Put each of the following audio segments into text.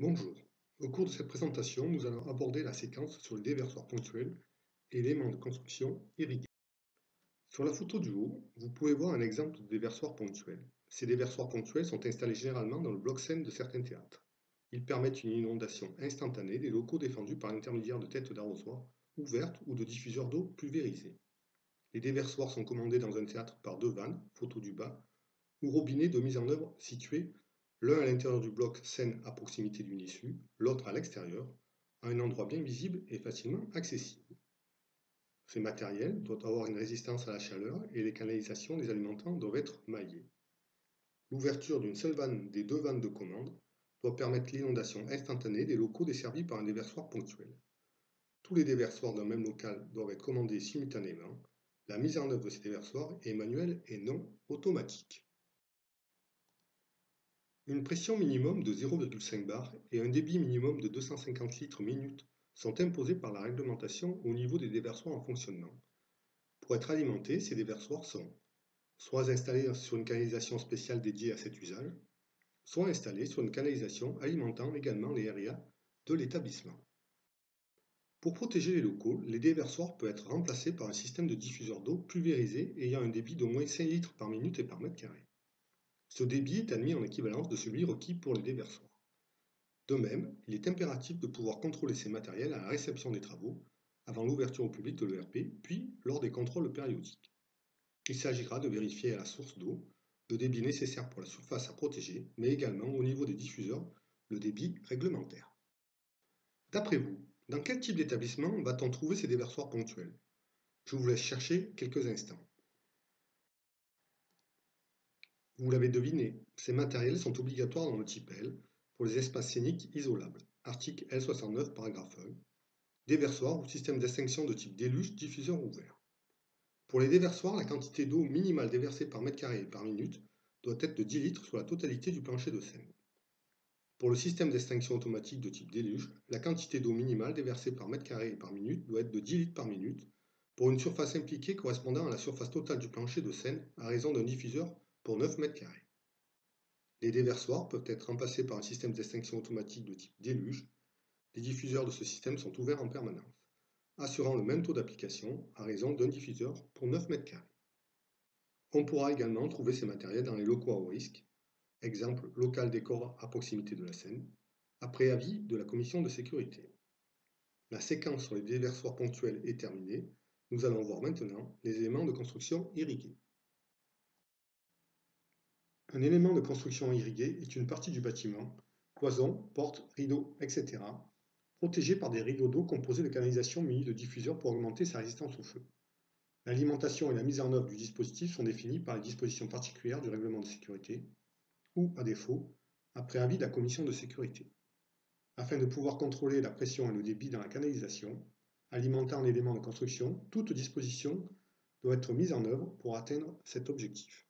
Bonjour. Au cours de cette présentation, nous allons aborder la séquence sur les déversoirs ponctuels et éléments de construction irrigués. Sur la photo du haut, vous pouvez voir un exemple de déversoir ponctuel. Ces déversoirs ponctuels sont installés généralement dans le bloc scène de certains théâtres. Ils permettent une inondation instantanée des locaux défendus par l'intermédiaire de têtes d'arrosoir ouvertes ou de diffuseurs d'eau pulvérisés. Les déversoirs sont commandés dans un théâtre par deux vannes, photo du bas, ou robinets de mise en œuvre situés l'un à l'intérieur du bloc scène à proximité d'une issue, l'autre à l'extérieur, à un endroit bien visible et facilement accessible. Ces matériels doivent avoir une résistance à la chaleur et les canalisations les alimentant doivent être maillées. L'ouverture d'une seule vanne des deux vannes de commande doit permettre l'inondation instantanée des locaux desservis par un déversoir ponctuel. Tous les déversoirs d'un même local doivent être commandés simultanément. La mise en œuvre de ces déversoirs est manuelle et non automatique. Une pression minimum de 0,5 bar et un débit minimum de 250 litres minute sont imposés par la réglementation au niveau des déversoirs en fonctionnement. Pour être alimentés, ces déversoirs sont soit installés sur une canalisation spéciale dédiée à cet usage, soit installés sur une canalisation alimentant également les RIA de l'établissement. Pour protéger les locaux, les déversoirs peuvent être remplacés par un système de diffuseur d'eau pulvérisé ayant un débit d'au moins 5 litres par minute et par mètre carré. Ce débit est admis en équivalence de celui requis pour les déversoirs. De même, il est impératif de pouvoir contrôler ces matériels à la réception des travaux, avant l'ouverture au public de l'ERP, puis lors des contrôles périodiques. Il s'agira de vérifier à la source d'eau le débit nécessaire pour la surface à protéger, mais également au niveau des diffuseurs, le débit réglementaire. D'après vous, dans quel type d'établissement va-t-on trouver ces déversoirs ponctuels? Je vous laisse chercher quelques instants. Vous l'avez deviné, ces matériels sont obligatoires dans le type L pour les espaces scéniques isolables. Article L69, paragraphe 1. Déversoir ou système d'extinction de type déluge, diffuseur ouvert. Pour les déversoirs, la quantité d'eau minimale déversée par mètre carré et par minute doit être de 10 litres sur la totalité du plancher de Seine. Pour le système d'extinction automatique de type déluge, la quantité d'eau minimale déversée par mètre carré et par minute doit être de 10 litres par minute pour une surface impliquée correspondant à la surface totale du plancher de Seine à raison d'un diffuseur pour 9 mètres carrés. Les déversoirs peuvent être remplacés par un système d'extinction automatique de type déluge. Les diffuseurs de ce système sont ouverts en permanence, assurant le même taux d'application à raison d'un diffuseur pour 9 mètres carrés. On pourra également trouver ces matériels dans les locaux à haut risque, exemple local décor à proximité de la Seine, après avis de la commission de sécurité. La séquence sur les déversoirs ponctuels est terminée. Nous allons voir maintenant les éléments de construction irrigués. Un élément de construction irriguée est une partie du bâtiment, cloisons, portes, rideaux, etc., protégée par des rideaux d'eau composés de canalisations munies de diffuseurs pour augmenter sa résistance au feu. L'alimentation et la mise en œuvre du dispositif sont définies par les dispositions particulières du règlement de sécurité, ou, à défaut, après avis de la commission de sécurité. Afin de pouvoir contrôler la pression et le débit dans la canalisation, alimentant l'élément de construction, toute disposition doit être mise en œuvre pour atteindre cet objectif.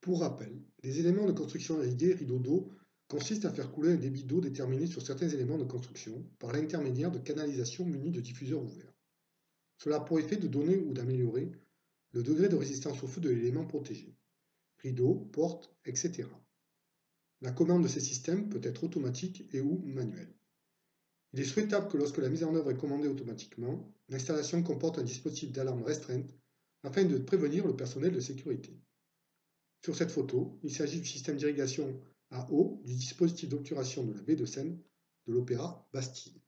Pour rappel, les éléments de construction irrigués rideaux d'eau consistent à faire couler un débit d'eau déterminé sur certains éléments de construction par l'intermédiaire de canalisations munies de diffuseurs ouverts. Cela a pour effet de donner ou d'améliorer le degré de résistance au feu de l'élément protégé, rideaux, portes, etc. La commande de ces systèmes peut être automatique et ou manuelle. Il est souhaitable que lorsque la mise en œuvre est commandée automatiquement, l'installation comporte un dispositif d'alarme restreinte afin de prévenir le personnel de sécurité. Sur cette photo, il s'agit du système d'irrigation à eau du dispositif d'obturation de la baie de Seine de l'Opéra Bastille.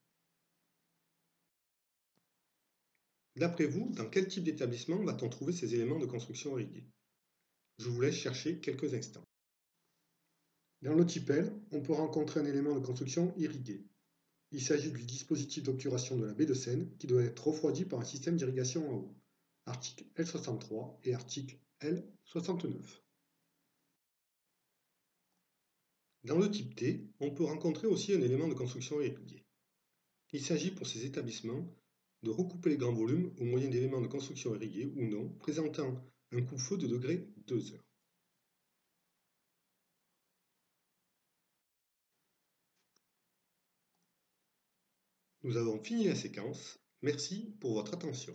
D'après vous, dans quel type d'établissement va-t-on trouver ces éléments de construction irrigués Je vous laisse chercher quelques instants. Dans le type L, on peut rencontrer un élément de construction irrigué. Il s'agit du dispositif d'obturation de la baie de Seine qui doit être refroidi par un système d'irrigation à eau. Article L63 et article L69. Dans le type T, on peut rencontrer aussi un élément de construction irrégulier. Il s'agit pour ces établissements de recouper les grands volumes au moyen d'éléments de construction irrigués ou non présentant un coup-feu de degré 2 heures. Nous avons fini la séquence. Merci pour votre attention.